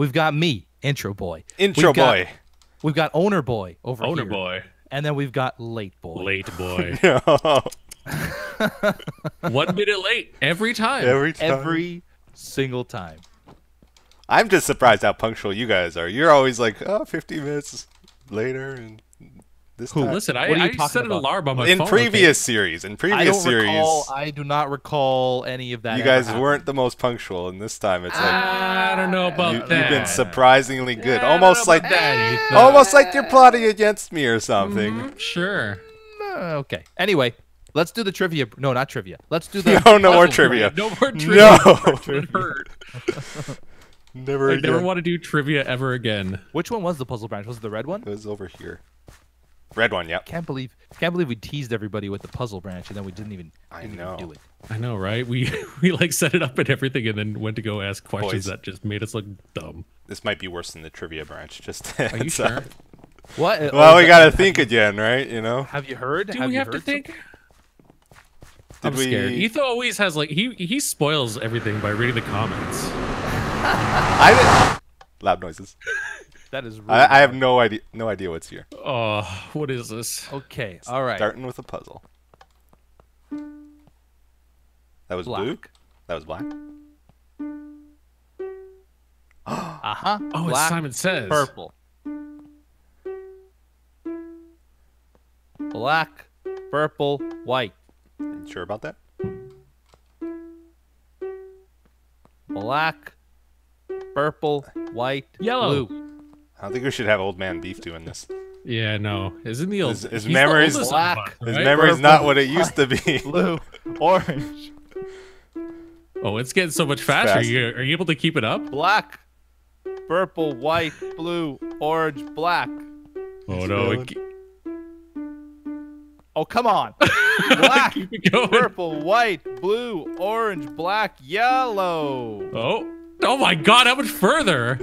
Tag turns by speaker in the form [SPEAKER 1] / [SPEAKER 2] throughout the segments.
[SPEAKER 1] We've got me, intro boy.
[SPEAKER 2] Intro
[SPEAKER 1] We've got-
[SPEAKER 2] boy.
[SPEAKER 1] We've got owner boy over
[SPEAKER 3] Owner
[SPEAKER 1] here.
[SPEAKER 3] Owner boy.
[SPEAKER 1] And then we've got late boy.
[SPEAKER 3] Late boy. One minute late every time.
[SPEAKER 2] Every time.
[SPEAKER 1] Every single time.
[SPEAKER 2] I'm just surprised how punctual you guys are. You're always like, oh, 50 minutes later, and this
[SPEAKER 1] Who?
[SPEAKER 2] time.
[SPEAKER 3] Listen, I,
[SPEAKER 1] What are you
[SPEAKER 3] I
[SPEAKER 1] talking
[SPEAKER 3] set an alarm on my
[SPEAKER 2] in
[SPEAKER 3] phone.
[SPEAKER 2] previous series, in previous
[SPEAKER 1] I
[SPEAKER 2] previous
[SPEAKER 1] don't
[SPEAKER 2] series,
[SPEAKER 1] recall. I do not recall any of that.
[SPEAKER 2] you guys
[SPEAKER 1] happening.
[SPEAKER 2] weren't the most punctual, and this time it's like
[SPEAKER 3] I don't know about
[SPEAKER 2] you,
[SPEAKER 3] you've
[SPEAKER 2] been surprisingly good,
[SPEAKER 3] I
[SPEAKER 2] almost like
[SPEAKER 3] that,
[SPEAKER 2] almost like you're plotting against me or something.
[SPEAKER 3] Mhm, Sure.
[SPEAKER 1] Uh, okay. Anyway, let's do the trivia. No, not trivia. Let's do the.
[SPEAKER 2] No, no more trivia.
[SPEAKER 3] No more trivia.
[SPEAKER 2] No.
[SPEAKER 3] It hurt.
[SPEAKER 2] Never
[SPEAKER 3] I
[SPEAKER 2] again.
[SPEAKER 3] never want to do trivia ever again.
[SPEAKER 1] Which one was the puzzle branch? Was it the red one?
[SPEAKER 2] It was over here. Red one, yeah.
[SPEAKER 1] Can't believe, can't believe we teased everybody with the puzzle branch and then we didn't even,
[SPEAKER 2] I
[SPEAKER 1] didn't
[SPEAKER 2] know.
[SPEAKER 1] even do it.
[SPEAKER 3] I know, right? We we like set it up and everything, and then went to go ask questions
[SPEAKER 2] Boys.
[SPEAKER 3] that just made us look dumb.
[SPEAKER 2] This might be worse than the trivia branch. Just
[SPEAKER 3] Are you
[SPEAKER 2] heads up.
[SPEAKER 3] Uh, sure?
[SPEAKER 1] What?
[SPEAKER 2] Well,
[SPEAKER 1] Oh,
[SPEAKER 2] we gotta
[SPEAKER 1] that-
[SPEAKER 2] think again, right? You know.
[SPEAKER 1] Have you heard?
[SPEAKER 3] Do
[SPEAKER 1] have
[SPEAKER 3] we
[SPEAKER 1] you
[SPEAKER 3] have to
[SPEAKER 1] heard some-
[SPEAKER 3] think? I'm
[SPEAKER 2] we-
[SPEAKER 3] scared. Etho always has like he he spoils everything by reading the comments.
[SPEAKER 2] I didn't. Loud noises.
[SPEAKER 1] That is. Really
[SPEAKER 2] I, I have no idea. No idea what's here.
[SPEAKER 3] Oh, what is this?
[SPEAKER 1] Okay. All right.
[SPEAKER 2] Starting with a puzzle. That was blue. That was black.
[SPEAKER 1] Uh huh.
[SPEAKER 3] Oh, it's Simon Says.
[SPEAKER 1] purple. Black, purple, white.
[SPEAKER 2] You sure about that?
[SPEAKER 1] Black, purple, white,
[SPEAKER 3] Yellow.
[SPEAKER 1] blue.
[SPEAKER 2] I don't think we should have old man beef doing this.
[SPEAKER 3] Yeah, no. Isn't the old
[SPEAKER 2] His- his
[SPEAKER 3] he's the
[SPEAKER 2] memories-
[SPEAKER 3] oldest of
[SPEAKER 1] Black.
[SPEAKER 3] us,
[SPEAKER 2] His
[SPEAKER 3] right?
[SPEAKER 2] memory's
[SPEAKER 1] Purple,
[SPEAKER 2] not what it used to be.
[SPEAKER 1] Blue, orange,
[SPEAKER 3] Oh, it's getting so much faster.
[SPEAKER 2] fast.
[SPEAKER 3] You, are you able to keep it up?
[SPEAKER 1] black, purple, white, blue, orange, black.
[SPEAKER 3] Oh no! It,
[SPEAKER 1] Oh, come on. Black,
[SPEAKER 3] keep it going.
[SPEAKER 1] purple, white, blue, orange, black, yellow.
[SPEAKER 3] Oh, oh my God! How much further?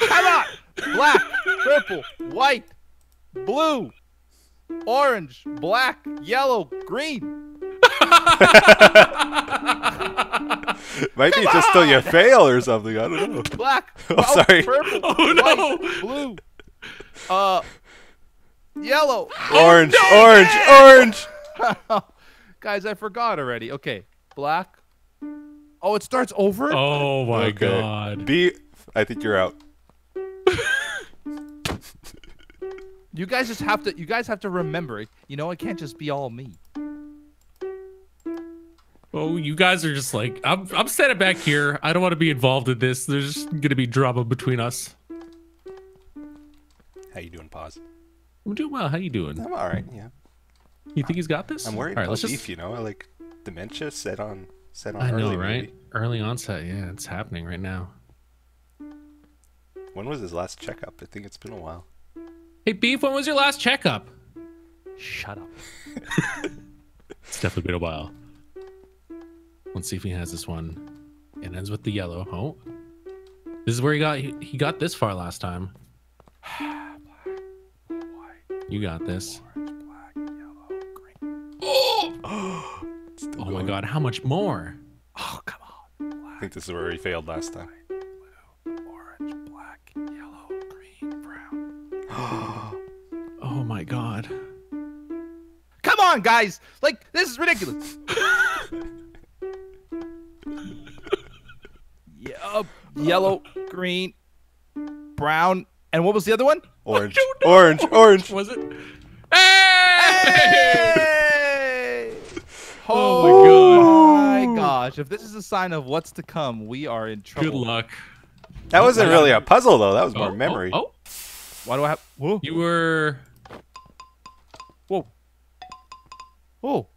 [SPEAKER 1] Great. Come on. Black, purple, white, blue, orange, black, yellow, green.
[SPEAKER 2] Might be just till you fail or something. I don't know.
[SPEAKER 1] Black.
[SPEAKER 2] Oh, sorry.
[SPEAKER 1] Purple.
[SPEAKER 3] Oh, no.
[SPEAKER 1] White, blue. Uh, yellow.
[SPEAKER 2] Orange, orange, orange.
[SPEAKER 1] Guys, I forgot already. Okay. Black. Oh, it starts over?
[SPEAKER 3] Oh my
[SPEAKER 2] Okay.
[SPEAKER 3] God!
[SPEAKER 2] B. I think you're out.
[SPEAKER 1] You guys just have to you guys have to remember it. You know, it can't just be all me.
[SPEAKER 3] Oh, you guys are just like I'm. I'm standing back here. I don't want to be involved in this. There's just gonna be drama between us.
[SPEAKER 2] How you doing, pause?
[SPEAKER 3] I'm doing well. How you doing?
[SPEAKER 2] I'm all right. Yeah.
[SPEAKER 3] You think he's got this?
[SPEAKER 2] I'm worried
[SPEAKER 3] All right,
[SPEAKER 2] about
[SPEAKER 3] let's
[SPEAKER 2] beef.
[SPEAKER 3] just.
[SPEAKER 2] You know, like dementia set on set on
[SPEAKER 3] I
[SPEAKER 2] early.
[SPEAKER 3] know, right?
[SPEAKER 2] maybe.
[SPEAKER 3] Early onset. Yeah, it's happening right now.
[SPEAKER 2] When was his last checkup? I think it's been a while.
[SPEAKER 3] Hey, Beef, when was your last checkup?
[SPEAKER 1] Shut up.
[SPEAKER 3] It's definitely been a while. Let's see if he has this one. It ends with the yellow. Oh, this is where he got he, he got this far last time. You got this.
[SPEAKER 2] Still
[SPEAKER 3] Oh my. God! How much more?
[SPEAKER 1] Oh, come on.
[SPEAKER 2] I think this is where he failed last time.
[SPEAKER 3] Oh my God!
[SPEAKER 1] Come on, guys. Like this is ridiculous. yeah, uh, yellow, green, brown, and what was the other one?
[SPEAKER 2] Orange, orange, orange.
[SPEAKER 3] Was it? Hey!
[SPEAKER 1] Hey!
[SPEAKER 3] Oh
[SPEAKER 1] my my gosh! If this is a sign of what's to come, we are in trouble.
[SPEAKER 3] Good luck.
[SPEAKER 2] That wasn't really a puzzle though. That was more
[SPEAKER 3] Oh,
[SPEAKER 2] memory.
[SPEAKER 3] Oh, oh,
[SPEAKER 1] Why do I have? Whoa!
[SPEAKER 3] you were.
[SPEAKER 1] Whoa! Whoa!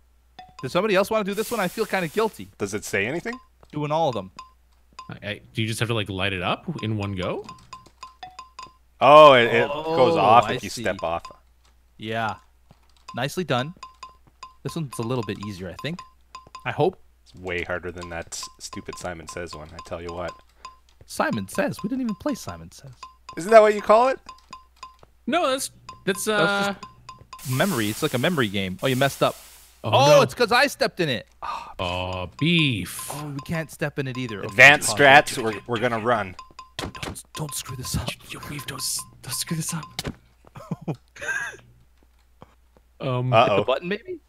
[SPEAKER 1] Does somebody else want to do this one? I feel kind of guilty
[SPEAKER 2] Does it say anything?
[SPEAKER 1] doing all of them.
[SPEAKER 3] I, I, do you just have to like light it up in one go?
[SPEAKER 2] Oh, it, it goes
[SPEAKER 1] Oh,
[SPEAKER 2] off
[SPEAKER 1] I
[SPEAKER 2] you
[SPEAKER 1] see.
[SPEAKER 2] step off.
[SPEAKER 1] Yeah. Nicely done. This one's a little bit easier, I think. I hope.
[SPEAKER 2] It's way harder than that stupid Simon Says one. I tell you what.
[SPEAKER 1] Simon Says. We didn't even play Simon Says.
[SPEAKER 2] Isn't that what you call it?
[SPEAKER 3] No, that's that's
[SPEAKER 1] was
[SPEAKER 3] uh.
[SPEAKER 1] Memory. It's like a memory game. Oh, you messed up.
[SPEAKER 3] Oh,
[SPEAKER 1] Oh,
[SPEAKER 3] no.
[SPEAKER 1] it's because I stepped in it.
[SPEAKER 3] oh beef.
[SPEAKER 1] Oh, we can't step in it either.
[SPEAKER 2] Advanced
[SPEAKER 1] pause.
[SPEAKER 2] strats, we're, we're gonna run.
[SPEAKER 1] Don't, don't screw this up.
[SPEAKER 3] Yo, beef, don't, don't screw this up. um.
[SPEAKER 2] Uh
[SPEAKER 1] The
[SPEAKER 2] oh.
[SPEAKER 1] button, maybe?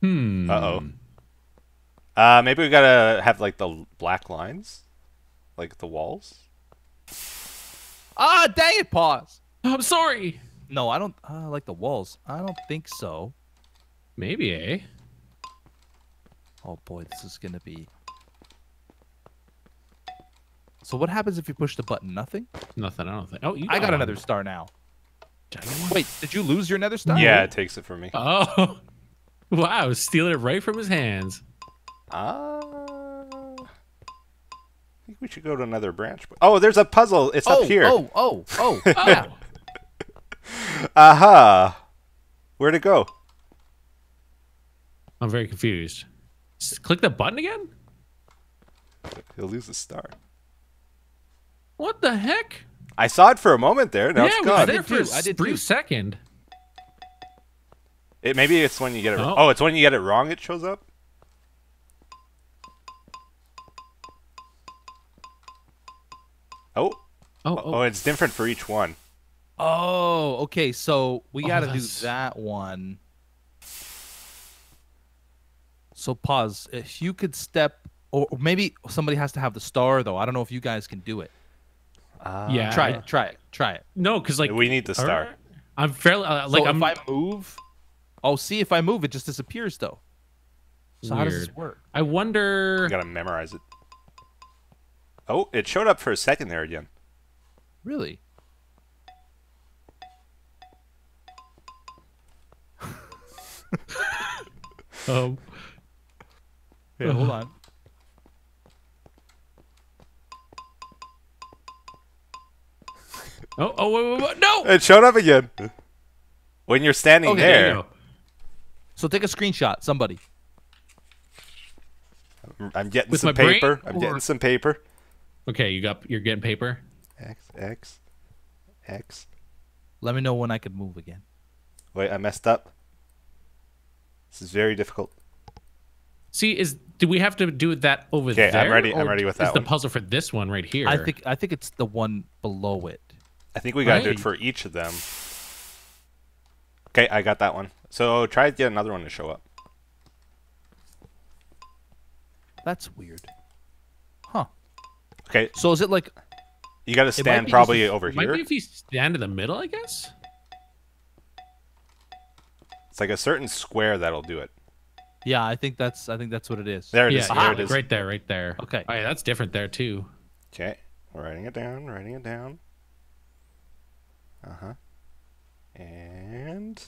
[SPEAKER 3] Hmm.
[SPEAKER 2] Uh-oh. Uh, maybe we gotta have like the black lines, like the walls.
[SPEAKER 1] Ah, dang it, pause.
[SPEAKER 3] I'm sorry.
[SPEAKER 1] No, I don't uh, like the walls. I don't think so.
[SPEAKER 3] Maybe, eh?
[SPEAKER 1] Oh boy, this is gonna be. So what happens if you push the button? Nothing.
[SPEAKER 3] Nothing. I don't think. Oh, you
[SPEAKER 1] I got
[SPEAKER 3] one.
[SPEAKER 1] another star now.
[SPEAKER 3] Did I get one?
[SPEAKER 1] Wait, did you lose your nether star?
[SPEAKER 2] Yeah, it takes it from me.
[SPEAKER 3] Oh. Wow, stealing it right from his hands.
[SPEAKER 2] Ah. I think we should go to another branch. Oh, there's a puzzle. It's
[SPEAKER 1] Oh,
[SPEAKER 2] up here.
[SPEAKER 1] oh, oh, oh, yeah.
[SPEAKER 2] Aha. Where'd it go?
[SPEAKER 3] I'm very confused. S- click the button again?
[SPEAKER 2] He'll lose a star.
[SPEAKER 3] What the heck?
[SPEAKER 2] I saw it for a moment there. Now
[SPEAKER 3] yeah,
[SPEAKER 2] it's
[SPEAKER 3] it was
[SPEAKER 2] gone.
[SPEAKER 3] there for a
[SPEAKER 1] I did
[SPEAKER 3] brief second.
[SPEAKER 2] It, maybe it's when you get it.
[SPEAKER 3] Oh.
[SPEAKER 2] Oh. it's when you get it wrong. It shows up. Oh,
[SPEAKER 3] Oh,
[SPEAKER 2] oh,
[SPEAKER 3] oh.
[SPEAKER 2] it's different for each one.
[SPEAKER 1] Oh, okay. So we
[SPEAKER 3] Oh,
[SPEAKER 1] got to do that one. So pause. If you could step, or or maybe somebody has to have the star though. I don't know if you guys can do it.
[SPEAKER 2] Ah.
[SPEAKER 3] Yeah.
[SPEAKER 1] Try it. Try it. Try it.
[SPEAKER 3] no, because like
[SPEAKER 2] we need the star.
[SPEAKER 3] Alright. I'm fairly uh, like
[SPEAKER 1] so
[SPEAKER 3] I'm.
[SPEAKER 1] if I move, oh, see if I move, it just disappears though. So how does this work?
[SPEAKER 3] I wonder.
[SPEAKER 2] You gotta memorize it. Oh, it showed up for a second there again.
[SPEAKER 1] Really?
[SPEAKER 3] Um,
[SPEAKER 1] Yeah, hold on.
[SPEAKER 3] oh, oh, wait, wait, wait, no!
[SPEAKER 2] It showed up again. When you're standing
[SPEAKER 1] Okay,
[SPEAKER 3] There you
[SPEAKER 2] there,
[SPEAKER 3] go.
[SPEAKER 1] So take a screenshot, somebody.
[SPEAKER 2] I'm getting
[SPEAKER 3] With
[SPEAKER 2] some
[SPEAKER 3] my brain,
[SPEAKER 2] paper. I'm
[SPEAKER 3] or-
[SPEAKER 2] getting some paper.
[SPEAKER 3] Okay, you got. You're getting paper.
[SPEAKER 2] X X X.
[SPEAKER 1] Let me know when I can move again.
[SPEAKER 2] Wait, I messed up. This is very difficult.
[SPEAKER 3] See, is do we have to do that over
[SPEAKER 2] Okay,
[SPEAKER 3] there?
[SPEAKER 2] I'm ready- I'm ready with
[SPEAKER 3] is
[SPEAKER 2] that
[SPEAKER 3] the puzzle for this one right here?
[SPEAKER 1] I think I think it's the one below it.
[SPEAKER 2] I think we gotta do it for each of them. Okay, I got that one. So try to get another one to show up.
[SPEAKER 1] That's weird. Huh.
[SPEAKER 2] Okay,
[SPEAKER 1] So is it like
[SPEAKER 2] you gotta stand probably
[SPEAKER 1] easy-
[SPEAKER 2] over
[SPEAKER 3] Might
[SPEAKER 2] here.
[SPEAKER 3] be if you stand in the middle, I guess.
[SPEAKER 2] It's like a certain square that'll do it.
[SPEAKER 1] Yeah, I think that's I think that's what it is.
[SPEAKER 2] There it
[SPEAKER 3] yeah,
[SPEAKER 2] is.
[SPEAKER 3] yeah,
[SPEAKER 2] There it
[SPEAKER 3] like
[SPEAKER 2] is.
[SPEAKER 3] right there, right there.
[SPEAKER 1] Okay.
[SPEAKER 3] Oh, yeah, that's different there too.
[SPEAKER 2] Okay, writing it down. Writing it down. Uh huh. And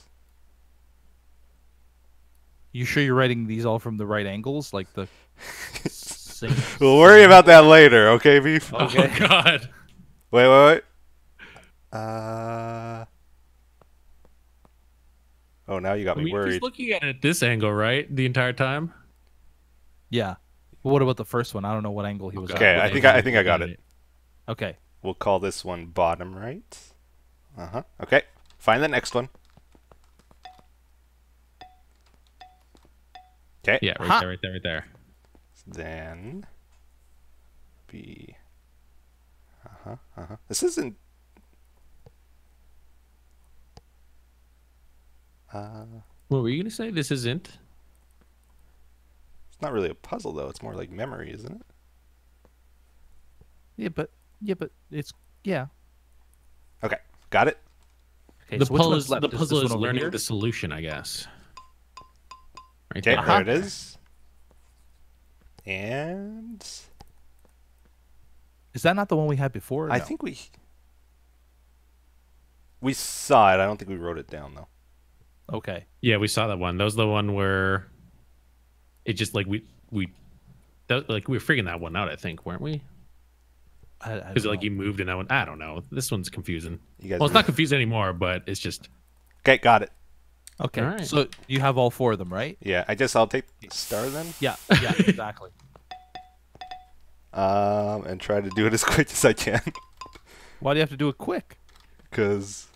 [SPEAKER 1] You sure you're writing these all from the right angles, like the same?
[SPEAKER 2] we'll worry about that later. Okay, beef.
[SPEAKER 1] Okay.
[SPEAKER 3] Oh God.
[SPEAKER 2] Wait, wait, wait. Uh. Oh, now you got
[SPEAKER 3] I
[SPEAKER 2] me
[SPEAKER 3] mean,
[SPEAKER 2] worried.
[SPEAKER 3] he's looking at it at this angle, right? The entire time.
[SPEAKER 1] Yeah. But what about the first one? I don't know what angle he was
[SPEAKER 2] Okay,
[SPEAKER 1] at.
[SPEAKER 2] I think I, I think I got it.
[SPEAKER 1] Okay.
[SPEAKER 2] We'll call this one bottom right. Uh huh. Okay. Find the next one. Okay.
[SPEAKER 3] Yeah, right
[SPEAKER 1] Aha.
[SPEAKER 3] there, right there, right there.
[SPEAKER 2] Then B. Uh huh. Uh huh. This isn't. Uh,
[SPEAKER 3] What were you gonna say? This isn't.
[SPEAKER 2] it's not really a puzzle though. It's more like memory, isn't it?
[SPEAKER 1] Yeah, but yeah, but it's yeah.
[SPEAKER 2] Okay. Got it.
[SPEAKER 1] Okay,
[SPEAKER 3] the
[SPEAKER 1] so which
[SPEAKER 3] puzzle is the puzzle is learning the solution, I guess. Right
[SPEAKER 2] Okay.
[SPEAKER 3] there.
[SPEAKER 1] Uh-huh.
[SPEAKER 2] There it is. And
[SPEAKER 1] Is that not the one we had before?
[SPEAKER 2] I
[SPEAKER 1] no?
[SPEAKER 2] think we we saw it. I don't think we wrote it down though.
[SPEAKER 1] Okay.
[SPEAKER 3] Yeah, we saw that one. That was the one where it just like we we that, like we were figuring that one out. I think, weren't we?
[SPEAKER 1] I, I
[SPEAKER 3] Because like
[SPEAKER 1] know.
[SPEAKER 3] you moved in that one. I don't know. This one's confusing.
[SPEAKER 2] You guys.
[SPEAKER 3] Well, it's not confusing anymore, but it's just
[SPEAKER 2] Okay. Got it.
[SPEAKER 1] Okay.
[SPEAKER 3] All right.
[SPEAKER 1] So you have all four of them, right?
[SPEAKER 2] Yeah. I guess I'll take the star then.
[SPEAKER 1] Yeah. Yeah. exactly.
[SPEAKER 2] Um, and try to do it as quick as I can,
[SPEAKER 1] Why do you have to do it quick?
[SPEAKER 2] because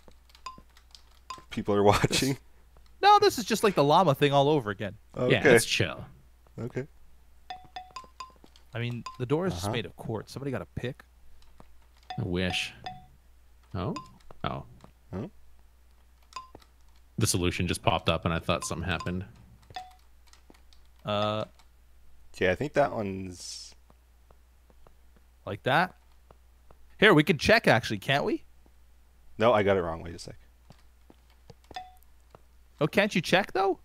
[SPEAKER 2] people are watching.
[SPEAKER 1] No, this is just like the llama thing all over again.
[SPEAKER 2] Okay.
[SPEAKER 3] Yeah, it's chill.
[SPEAKER 2] okay.
[SPEAKER 1] I mean, the door is just
[SPEAKER 2] Uh-huh.
[SPEAKER 1] made of quartz. Somebody got a pick.
[SPEAKER 3] I wish. Oh? Oh.
[SPEAKER 2] Huh?
[SPEAKER 3] The solution just popped up and I thought something happened.
[SPEAKER 1] Uh,
[SPEAKER 2] Okay, I think that one's.
[SPEAKER 1] like that. Here, we can check actually, can't we?
[SPEAKER 2] No, I got it wrong. Wait a sec.
[SPEAKER 1] Oh, can't you check though?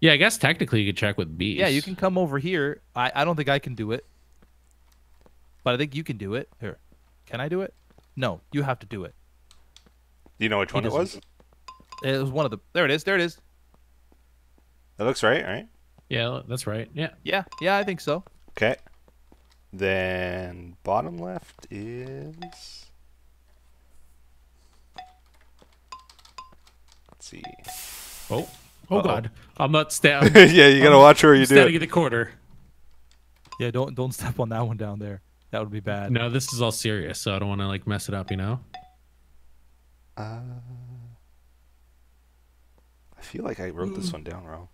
[SPEAKER 3] Yeah, I guess technically you could check with Beef.
[SPEAKER 1] Yeah, you can come over here. I, I don't think I can do it. But I think you can do it. Here. Can I do it? No, you have to do it.
[SPEAKER 2] Do you know which
[SPEAKER 1] He
[SPEAKER 2] one it
[SPEAKER 1] doesn't-
[SPEAKER 2] was?
[SPEAKER 1] It was one of the There it is. There it is.
[SPEAKER 2] That looks right, right?
[SPEAKER 3] Yeah, that's right. Yeah.
[SPEAKER 1] Yeah. Yeah, I think so.
[SPEAKER 2] Okay. Then bottom left is. Let's see.
[SPEAKER 3] Oh. Oh
[SPEAKER 2] Uh-oh.
[SPEAKER 3] god. I'm not sta-
[SPEAKER 2] yeah, you gotta watch where you do
[SPEAKER 3] standing
[SPEAKER 2] it.
[SPEAKER 3] in the corner.
[SPEAKER 1] Yeah, don't don't step on that one down there. That would be bad.
[SPEAKER 3] No, this is all serious, so I don't want to like mess it up, you know?
[SPEAKER 2] Uh, I feel like I wrote this one down wrong.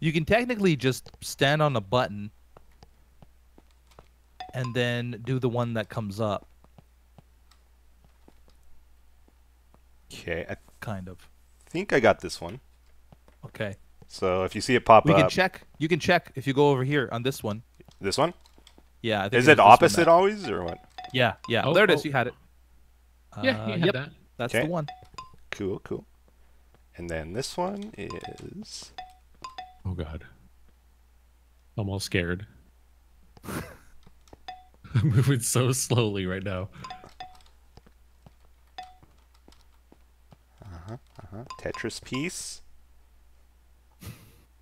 [SPEAKER 1] You can technically just stand on a button and then do the one that comes up,
[SPEAKER 2] Okay, I
[SPEAKER 1] kind of.
[SPEAKER 2] think I got this one.
[SPEAKER 1] Okay.
[SPEAKER 2] So if you see it pop
[SPEAKER 1] We
[SPEAKER 2] up,
[SPEAKER 1] can check. You can check if you go over here on this one.
[SPEAKER 2] this one
[SPEAKER 1] Yeah. I think
[SPEAKER 2] is
[SPEAKER 1] was
[SPEAKER 2] it opposite always or what?
[SPEAKER 1] Yeah. Yeah.
[SPEAKER 3] Oh,
[SPEAKER 1] there it is.
[SPEAKER 3] oh.
[SPEAKER 1] You had it.
[SPEAKER 3] Yeah,
[SPEAKER 1] Uh,
[SPEAKER 3] you had
[SPEAKER 1] yep,
[SPEAKER 3] that.
[SPEAKER 1] That's
[SPEAKER 2] Okay.
[SPEAKER 1] the one.
[SPEAKER 2] Cool, cool. And then this one is
[SPEAKER 3] Oh god. I'm all scared. I'm moving so slowly right now.
[SPEAKER 2] uh-huh, Uh huh. Tetris piece.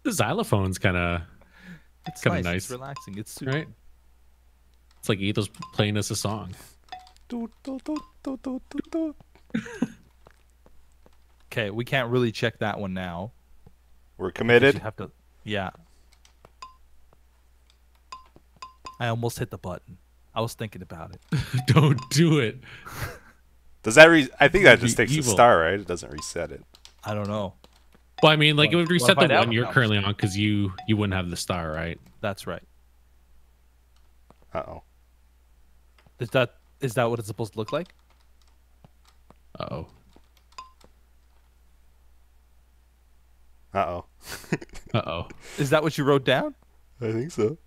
[SPEAKER 3] The xylophone's kind of
[SPEAKER 1] It's
[SPEAKER 3] Kinda
[SPEAKER 1] nice.
[SPEAKER 3] nice.
[SPEAKER 1] It's relaxing. It's super.
[SPEAKER 3] right. It's like Etho's playing us a song.
[SPEAKER 2] Doot, doot, doot,
[SPEAKER 1] Okay, we can't really check that one now.
[SPEAKER 2] We're committed.
[SPEAKER 1] You have to. Yeah. I almost hit the button. I was thinking about it.
[SPEAKER 3] don't do it.
[SPEAKER 2] Does that re- I think that just takes the
[SPEAKER 3] evil.
[SPEAKER 2] star, right? It doesn't reset it.
[SPEAKER 1] I don't know.
[SPEAKER 3] Well, I mean, like it would
[SPEAKER 1] wanna
[SPEAKER 3] reset the one you're currently on because you you wouldn't have the star, right?
[SPEAKER 1] That's right.
[SPEAKER 2] Uh oh.
[SPEAKER 1] Is that is that what it's supposed to look like?
[SPEAKER 3] Uh oh.
[SPEAKER 2] Uh oh.
[SPEAKER 3] Uh oh.
[SPEAKER 1] Is that what you wrote down?
[SPEAKER 2] I think so.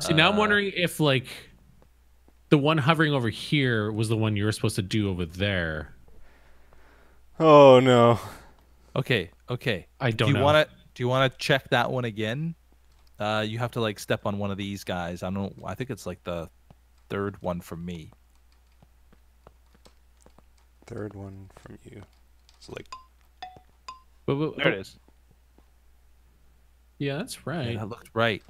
[SPEAKER 3] See, now I'm wondering if like the one hovering over here was the one you were supposed to do over there.
[SPEAKER 2] Oh no.
[SPEAKER 1] Okay, okay.
[SPEAKER 3] I don't
[SPEAKER 1] do you
[SPEAKER 3] know.
[SPEAKER 1] want to do you want to check that one again? Uh, you have to like step on one of these guys. I don't. I think it's like the third one for me.
[SPEAKER 2] Third one from you. It's like
[SPEAKER 3] But- but-
[SPEAKER 1] There it is.
[SPEAKER 3] Yeah, that's
[SPEAKER 1] Yeah,
[SPEAKER 3] right.
[SPEAKER 1] that looked right.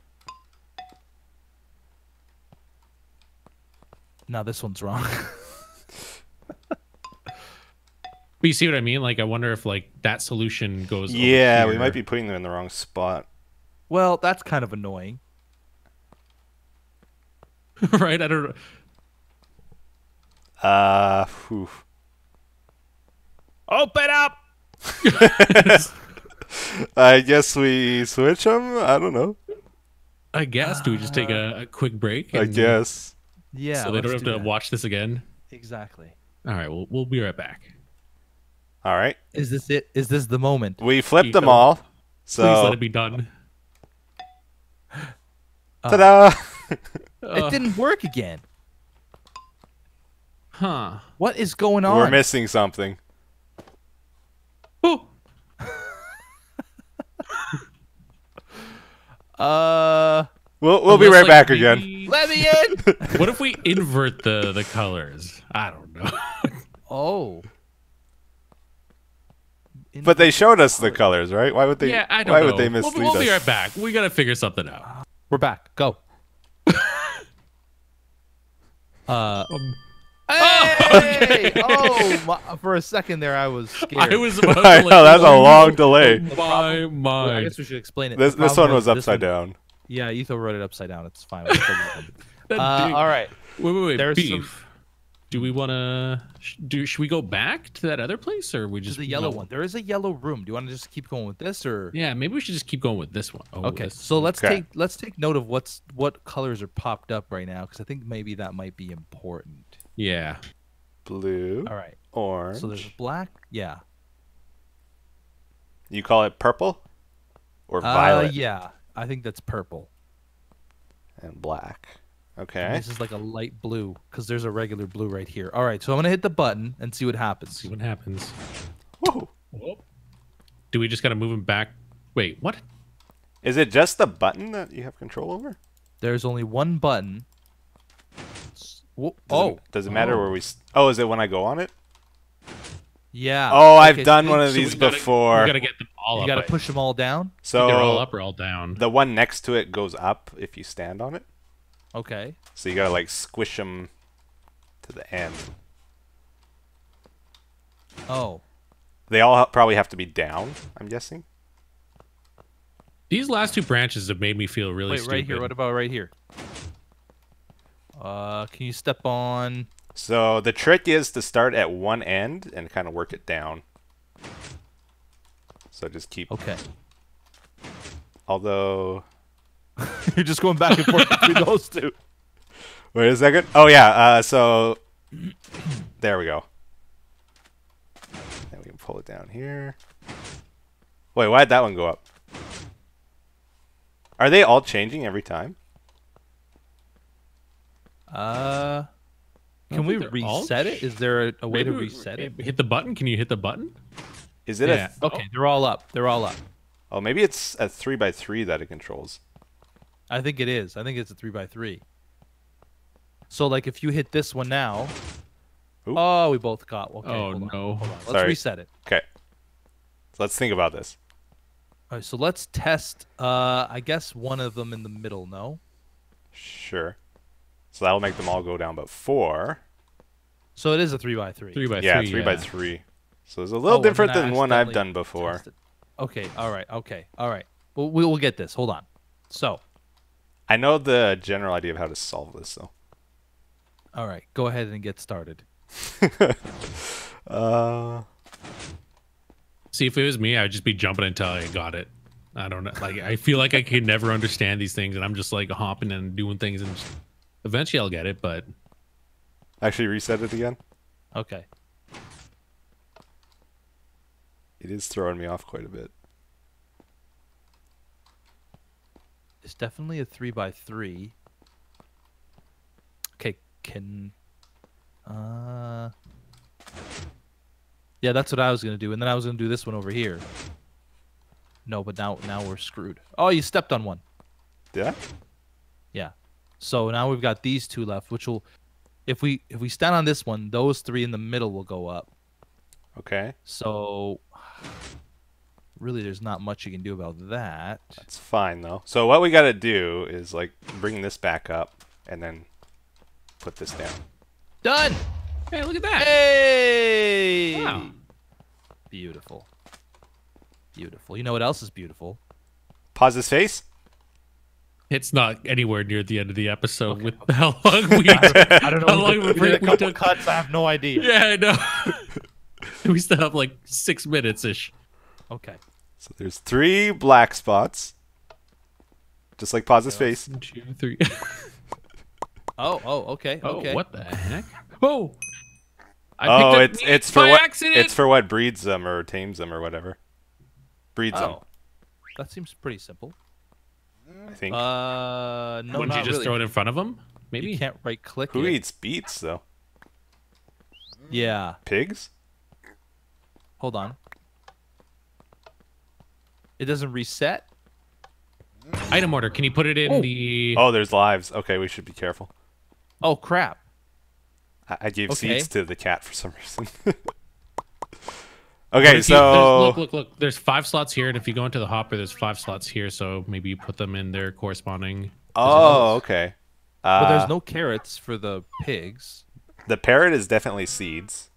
[SPEAKER 1] Now this one's wrong.
[SPEAKER 3] But you see what I mean? Like, I wonder if like that solution goes. over
[SPEAKER 2] Yeah, we might be putting them in the wrong spot.
[SPEAKER 1] well, that's kind of annoying.
[SPEAKER 3] right. I don't.
[SPEAKER 2] Uh whew.
[SPEAKER 1] Open up.
[SPEAKER 2] I guess we switch them? I don't know.
[SPEAKER 3] I guess. Do we just take a, a quick break?
[SPEAKER 2] I
[SPEAKER 3] and-
[SPEAKER 2] guess.
[SPEAKER 1] Yeah.
[SPEAKER 3] so they don't
[SPEAKER 1] let's
[SPEAKER 3] have
[SPEAKER 1] do
[SPEAKER 3] to
[SPEAKER 1] that.
[SPEAKER 3] watch this again.
[SPEAKER 1] Exactly.
[SPEAKER 3] All right. Well, we'll be right back.
[SPEAKER 2] All right.
[SPEAKER 1] Is this it? Is this the moment?
[SPEAKER 2] We flipped them
[SPEAKER 3] Etho.
[SPEAKER 2] all.
[SPEAKER 3] Please let it be done.
[SPEAKER 2] ta-da!
[SPEAKER 3] Uh,
[SPEAKER 1] it didn't work again.
[SPEAKER 3] Huh.
[SPEAKER 1] What is going on?
[SPEAKER 2] We're missing something.
[SPEAKER 3] Oh.
[SPEAKER 1] Uh,
[SPEAKER 2] We'll we'll be right
[SPEAKER 3] like,
[SPEAKER 2] back again.
[SPEAKER 1] let me in.
[SPEAKER 3] What if we invert the the colors? I don't know.
[SPEAKER 1] oh.
[SPEAKER 2] But they showed us the colors, right? Why would they
[SPEAKER 3] yeah, I don't
[SPEAKER 2] why
[SPEAKER 3] know.
[SPEAKER 2] would they
[SPEAKER 3] We'll- we'll,
[SPEAKER 2] us?
[SPEAKER 3] be right back. We gotta figure something out.
[SPEAKER 1] We're back. Go. uh.
[SPEAKER 3] Um,
[SPEAKER 1] Hey! oh, my, for a second there, I was scared.
[SPEAKER 3] I was about to like,
[SPEAKER 2] know, that's a
[SPEAKER 3] oh,
[SPEAKER 2] long delay.
[SPEAKER 3] My
[SPEAKER 1] Well, I guess we should explain it.
[SPEAKER 2] This this one was
[SPEAKER 1] this
[SPEAKER 2] upside
[SPEAKER 1] one-
[SPEAKER 2] down.
[SPEAKER 1] Yeah, Etho wrote it upside down. It's fine. We'll still get it.
[SPEAKER 3] That
[SPEAKER 1] uh, all right.
[SPEAKER 3] Wait, wait, wait.
[SPEAKER 1] there's some-
[SPEAKER 3] beef. Do we want to do? Should we go back to that other place, or we
[SPEAKER 1] Just
[SPEAKER 3] just
[SPEAKER 1] the yellow
[SPEAKER 3] no.
[SPEAKER 1] one. There is a yellow room. Do you want to just keep going with this, or
[SPEAKER 3] Yeah, maybe we should just keep going with this one. Oh,
[SPEAKER 1] okay?
[SPEAKER 3] this-
[SPEAKER 1] So let's
[SPEAKER 2] Okay.
[SPEAKER 1] take let's take note of what's what colors are popped up right now because I think maybe that might be important.
[SPEAKER 3] Yeah.
[SPEAKER 2] Blue,
[SPEAKER 1] All right.
[SPEAKER 2] orange.
[SPEAKER 1] So there's black. Yeah.
[SPEAKER 2] You call it purple or
[SPEAKER 1] Uh,
[SPEAKER 2] violet
[SPEAKER 1] yeah. I think that's purple.
[SPEAKER 2] and black.
[SPEAKER 1] And
[SPEAKER 2] Okay.
[SPEAKER 1] This is like a light blue because there's a regular blue right here. All right. So I'm gonna hit the button and see what happens.
[SPEAKER 3] See what happens.
[SPEAKER 2] Woo.
[SPEAKER 3] Do we just gotta move him back? Wait, what?
[SPEAKER 2] Is it just the button that you have control over?
[SPEAKER 1] There's only one button. S- Whoa-
[SPEAKER 2] Does
[SPEAKER 1] Oh,
[SPEAKER 2] It, does it matter
[SPEAKER 3] Oh.
[SPEAKER 2] where we? oh, is it when I go on it?
[SPEAKER 1] yeah.
[SPEAKER 2] Oh, I've
[SPEAKER 1] Okay,
[SPEAKER 2] done
[SPEAKER 1] you-
[SPEAKER 2] one of these
[SPEAKER 3] we gotta-
[SPEAKER 2] before.
[SPEAKER 3] We gotta get them all
[SPEAKER 1] You
[SPEAKER 3] up.
[SPEAKER 1] gotta
[SPEAKER 3] right?
[SPEAKER 1] push them all down.
[SPEAKER 2] so
[SPEAKER 3] They're all up or all down.
[SPEAKER 2] the one next to it goes up if you stand on it.
[SPEAKER 1] Okay.
[SPEAKER 2] So you gotta like squish them to the end.
[SPEAKER 1] Oh.
[SPEAKER 2] They all ha- probably have to be down. I'm guessing.
[SPEAKER 3] These last two branches have made me feel really
[SPEAKER 1] Wait,
[SPEAKER 3] stupid.
[SPEAKER 1] right here. What about right here? Uh, can you step on?
[SPEAKER 2] So the trick is to start at one end and kind of work it down. So just keep.
[SPEAKER 1] Okay.
[SPEAKER 2] Although,
[SPEAKER 1] You're just going back and forth between those two.
[SPEAKER 2] wait a second. Oh yeah. Uh, so there we go. Then we can pull it down here. Wait, why'd that one go up? Are they all changing every time?
[SPEAKER 1] Uh, can we
[SPEAKER 3] think all
[SPEAKER 1] reset it? Is there a, a way to
[SPEAKER 3] Maybe we-
[SPEAKER 1] reset it?
[SPEAKER 3] Hit the button. Can you hit the button?
[SPEAKER 2] Is it
[SPEAKER 3] Yeah.
[SPEAKER 2] a?
[SPEAKER 1] Okay, they're all up. They're all up.
[SPEAKER 2] Oh, maybe it's a three by three that it controls.
[SPEAKER 1] I think it is. I think it's a three by three. So like if you hit this one now.
[SPEAKER 2] Oop.
[SPEAKER 1] Oh, we both got. Okay.
[SPEAKER 3] Oh,
[SPEAKER 1] hold on,
[SPEAKER 3] no.
[SPEAKER 1] hold on. Let's
[SPEAKER 2] Sorry.
[SPEAKER 1] reset it.
[SPEAKER 2] Okay. So let's think about this.
[SPEAKER 1] All right, so let's test. Uh, I guess one of them in the middle. No.
[SPEAKER 2] Sure. So that'll make them all go down, but four.
[SPEAKER 1] So it is a three by three.
[SPEAKER 3] Three by
[SPEAKER 2] yeah,
[SPEAKER 3] three.
[SPEAKER 2] three by
[SPEAKER 3] yeah.
[SPEAKER 2] three. So it's a little
[SPEAKER 1] Oh,
[SPEAKER 2] different than one I've done before.
[SPEAKER 1] tested- Okay. All right. Okay. All right. Well, we will get this. Hold on. So,
[SPEAKER 2] I know the general idea of how to solve this, though.
[SPEAKER 1] all right. Go ahead and get started.
[SPEAKER 2] Uh,
[SPEAKER 3] See, if it was me, I'd just be jumping until I got it. I don't know. Like, I feel like I could never understand these things, and I'm just like hopping and doing things, and just, eventually I'll get it. But
[SPEAKER 2] actually, reset it again.
[SPEAKER 1] Okay.
[SPEAKER 2] It is throwing me off quite a bit.
[SPEAKER 1] It's definitely a three by three. Okay. Can. Uh. Yeah, that's what I was gonna do, and then I was gonna do this one over here. No, but now now we're screwed. Oh, you stepped on one.
[SPEAKER 2] Did I?
[SPEAKER 1] Yeah. So now we've got these two left, which will, if we if we stand on this one, those three in the middle will go up.
[SPEAKER 2] Okay,
[SPEAKER 1] So really, there's not much you can do about that.
[SPEAKER 2] that's fine though. So what we gotta do is like bring this back up and then put this down.
[SPEAKER 1] Done.
[SPEAKER 3] hey, look at that!
[SPEAKER 1] Hey.
[SPEAKER 3] Wow.
[SPEAKER 1] Beautiful. Beautiful. You know what else is beautiful?
[SPEAKER 2] Pause his face.
[SPEAKER 3] It's not anywhere near the end of the episode
[SPEAKER 1] Okay,
[SPEAKER 3] with how long we.
[SPEAKER 1] I don't know.
[SPEAKER 3] How long of a
[SPEAKER 1] We did
[SPEAKER 3] break
[SPEAKER 1] a
[SPEAKER 3] we
[SPEAKER 1] couple
[SPEAKER 3] took.
[SPEAKER 1] cuts. I have no idea.
[SPEAKER 3] Yeah, I know. we still have like six minutes ish.
[SPEAKER 1] Okay.
[SPEAKER 2] So there's three black spots. Just like pause his face.
[SPEAKER 3] One, two, three.
[SPEAKER 1] Oh. Oh. Okay.
[SPEAKER 3] Oh,
[SPEAKER 1] okay.
[SPEAKER 3] what the heck? Whoa! I
[SPEAKER 2] oh,
[SPEAKER 3] picked
[SPEAKER 2] it's it's for what
[SPEAKER 3] accident.
[SPEAKER 2] it's for what breeds them or tames them or whatever. Breeds oh. them,
[SPEAKER 1] Oh. That seems pretty simple.
[SPEAKER 2] I think.
[SPEAKER 1] Uh, no,
[SPEAKER 3] Wouldn't
[SPEAKER 1] not
[SPEAKER 3] you just
[SPEAKER 1] really.
[SPEAKER 3] throw it in front of them? Maybe.
[SPEAKER 1] You can't right click
[SPEAKER 2] Who
[SPEAKER 1] it.
[SPEAKER 2] eats beets though?
[SPEAKER 1] Yeah.
[SPEAKER 2] Pigs?
[SPEAKER 1] Hold on. It doesn't reset.
[SPEAKER 3] Item order. Can you put it in
[SPEAKER 1] Oh.
[SPEAKER 3] the?
[SPEAKER 2] Oh, there's lives. Okay, we should be careful.
[SPEAKER 1] Oh crap.
[SPEAKER 2] I, I gave
[SPEAKER 1] Okay.
[SPEAKER 2] seeds to the cat for some reason.
[SPEAKER 3] What
[SPEAKER 2] okay,
[SPEAKER 3] if you- there's-
[SPEAKER 2] so
[SPEAKER 3] look, look, look. There's five slots here, and if you go into the hopper, there's five slots here. So maybe you put them in their corresponding.
[SPEAKER 2] oh, okay. Uh,
[SPEAKER 1] But there's no carrots for the pigs.
[SPEAKER 2] the parrot is definitely seeds.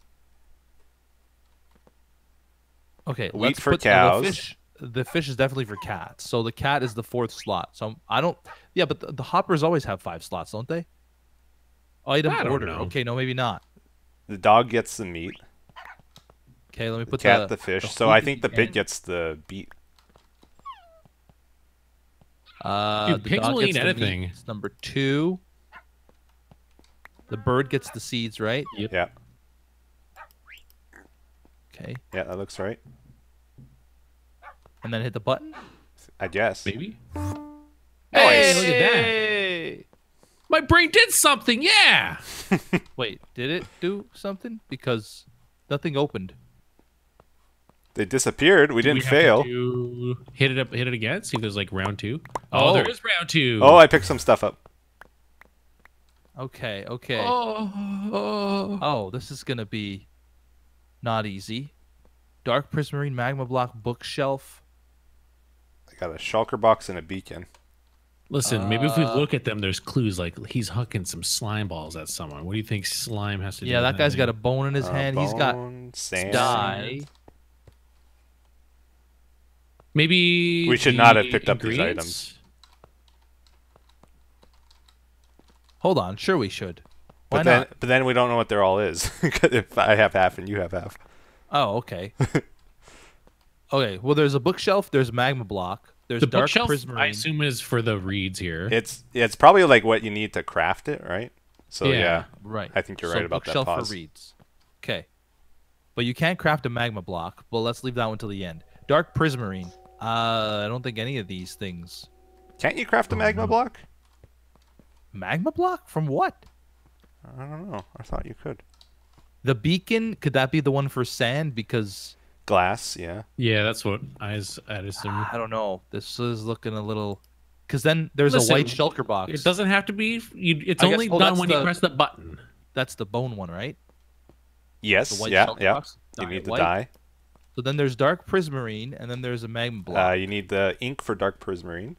[SPEAKER 1] Okay,
[SPEAKER 2] Wheat
[SPEAKER 1] let's
[SPEAKER 2] for
[SPEAKER 1] put,
[SPEAKER 2] cows.
[SPEAKER 1] the fish. The fish is definitely for cats. So the cat is the fourth slot. So I don't. Yeah, but the, the hoppers always have five slots, don't they? Item
[SPEAKER 3] I don't
[SPEAKER 1] order.
[SPEAKER 3] know.
[SPEAKER 1] Okay, no, maybe not.
[SPEAKER 2] The dog gets the meat.
[SPEAKER 1] Okay, let me put
[SPEAKER 2] The
[SPEAKER 1] put
[SPEAKER 2] cat
[SPEAKER 1] the,
[SPEAKER 2] the fish.
[SPEAKER 1] the
[SPEAKER 2] so I think the pig
[SPEAKER 1] end.
[SPEAKER 2] gets the beet.
[SPEAKER 1] Uh,
[SPEAKER 3] Dude,
[SPEAKER 1] the
[SPEAKER 3] pigs will
[SPEAKER 1] gets
[SPEAKER 3] eat
[SPEAKER 1] the meat.
[SPEAKER 3] anything.
[SPEAKER 1] It's number two. The bird gets the seeds, right?
[SPEAKER 3] Yep.
[SPEAKER 2] Yeah.
[SPEAKER 1] Okay,
[SPEAKER 2] Yeah, that looks right.
[SPEAKER 1] and then hit the button.
[SPEAKER 2] I guess.
[SPEAKER 3] Maybe.
[SPEAKER 1] Hey,
[SPEAKER 3] look at that. My brain did something. Yeah.
[SPEAKER 1] Wait, did it do something? Because nothing opened.
[SPEAKER 2] They disappeared. We
[SPEAKER 3] Do
[SPEAKER 2] didn't
[SPEAKER 3] have to
[SPEAKER 2] fail.
[SPEAKER 3] do- hit it up. Hit it again. See if there's like round two.
[SPEAKER 1] Oh.
[SPEAKER 3] Oh, there is round two.
[SPEAKER 2] Oh, I picked some stuff up.
[SPEAKER 1] Okay, okay.
[SPEAKER 3] Oh. oh.
[SPEAKER 1] Oh, this is gonna be not easy. Dark prismarine magma block bookshelf.
[SPEAKER 2] I got a shulker box and a beacon.
[SPEAKER 3] Listen, maybe if we
[SPEAKER 1] Uh,
[SPEAKER 3] look at them, there's clues like he's hucking some slime balls at someone. What do you think slime has to do?
[SPEAKER 1] Yeah, that guy's got a bone in his
[SPEAKER 2] Uh,
[SPEAKER 1] hand. He's got
[SPEAKER 2] bone, sand.
[SPEAKER 1] dye.
[SPEAKER 3] Maybe
[SPEAKER 2] We should not have picked up these
[SPEAKER 3] items.
[SPEAKER 1] Hold on, sure we should. Why
[SPEAKER 2] But then,
[SPEAKER 1] not?
[SPEAKER 2] but then we don't know what they're all is. if I have half and you have half.
[SPEAKER 1] Oh, okay. okay, well, there's a bookshelf. There's a magma block. There's
[SPEAKER 3] The
[SPEAKER 1] dark
[SPEAKER 3] bookshelf,
[SPEAKER 1] prismarine.
[SPEAKER 3] I assume, is for the reeds here.
[SPEAKER 2] It's it's probably like what you need to craft it, right? So
[SPEAKER 3] Yeah.
[SPEAKER 2] yeah,
[SPEAKER 1] Right.
[SPEAKER 2] I think you're
[SPEAKER 1] so
[SPEAKER 2] right about that
[SPEAKER 1] bookshelf for reeds. Okay. But you can't craft a magma block. But let's leave that one till the end. Dark prismarine. Uh, I don't think any of these things.
[SPEAKER 2] can't you craft a magma block?
[SPEAKER 1] Magma block from what?
[SPEAKER 2] I don't know. I thought you could.
[SPEAKER 1] The beacon. Could that be the one for sand? Because
[SPEAKER 2] Glass, yeah.
[SPEAKER 3] yeah, that's what I was. I'd assume.
[SPEAKER 1] I don't know. This is looking a little. Because then there's
[SPEAKER 3] Listen,
[SPEAKER 1] a white shulker box.
[SPEAKER 3] It doesn't have to be. You, it's
[SPEAKER 1] I guess-
[SPEAKER 3] only
[SPEAKER 1] oh,
[SPEAKER 3] done
[SPEAKER 1] that's
[SPEAKER 3] when you press the button.
[SPEAKER 1] That's the bone one, right?
[SPEAKER 2] Yes,
[SPEAKER 1] The white
[SPEAKER 2] yeah, yeah.
[SPEAKER 1] box?
[SPEAKER 2] You need
[SPEAKER 1] to
[SPEAKER 2] the
[SPEAKER 1] white.
[SPEAKER 2] dye.
[SPEAKER 1] So then there's dark prismarine, and then there's a magma block.
[SPEAKER 2] Uh, you need the ink for dark prismarine.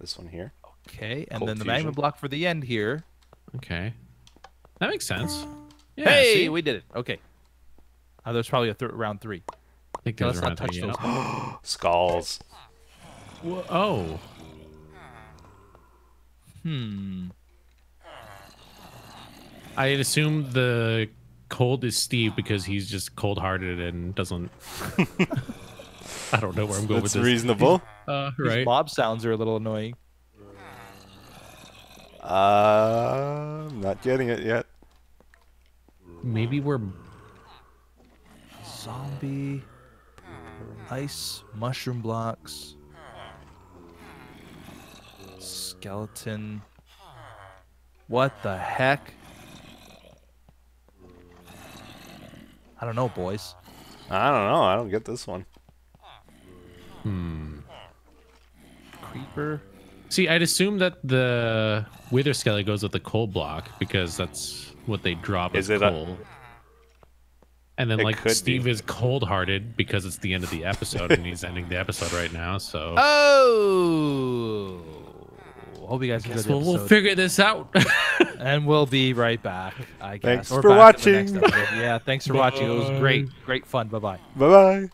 [SPEAKER 2] This one here.
[SPEAKER 1] okay, and
[SPEAKER 2] cold
[SPEAKER 1] then the magma block for the end here.
[SPEAKER 3] Okay, that makes sense. Yeah,
[SPEAKER 1] hey,
[SPEAKER 3] see?
[SPEAKER 1] we did it. Okay. Uh, there's probably a third round three.
[SPEAKER 3] I think
[SPEAKER 1] No, let's not
[SPEAKER 3] around
[SPEAKER 1] touch
[SPEAKER 3] three,
[SPEAKER 1] those.
[SPEAKER 3] yeah.
[SPEAKER 2] Skulls.
[SPEAKER 3] Wha- Oh,
[SPEAKER 1] Hmm.
[SPEAKER 3] I'd assume the cold is Steve because he's just cold-hearted and doesn't. I don't know where I'm going
[SPEAKER 2] That's
[SPEAKER 3] with this.
[SPEAKER 2] reasonable.
[SPEAKER 3] Uh,
[SPEAKER 1] These
[SPEAKER 3] right.
[SPEAKER 1] mob sounds are a little annoying.
[SPEAKER 2] uh, I'm not getting it yet.
[SPEAKER 3] Maybe we're
[SPEAKER 1] Zombie. Ice. Mushroom blocks. Skeleton. What the heck? I don't know, boys.
[SPEAKER 2] I don't know. I don't get this one. Hmm.
[SPEAKER 1] Creeper.
[SPEAKER 3] See, I'd assume that the Wither Skelly goes with the coal block because that's what they drop
[SPEAKER 2] Is
[SPEAKER 3] as
[SPEAKER 2] it a-
[SPEAKER 3] coal. and then,
[SPEAKER 2] It
[SPEAKER 3] like, Steve
[SPEAKER 2] be.
[SPEAKER 3] is cold hearted because it's the end of the episode and he's ending the episode right now. So,
[SPEAKER 1] Oh. Hope you guys enjoyed
[SPEAKER 3] Guess
[SPEAKER 1] the
[SPEAKER 3] we'll, we'll figure this out.
[SPEAKER 1] and we'll be right back. I guess.
[SPEAKER 2] Thanks
[SPEAKER 1] Or
[SPEAKER 2] for
[SPEAKER 1] back in the next
[SPEAKER 2] watching.
[SPEAKER 1] Yeah, thanks for watching. It was great, great fun. Bye bye.
[SPEAKER 2] Bye bye.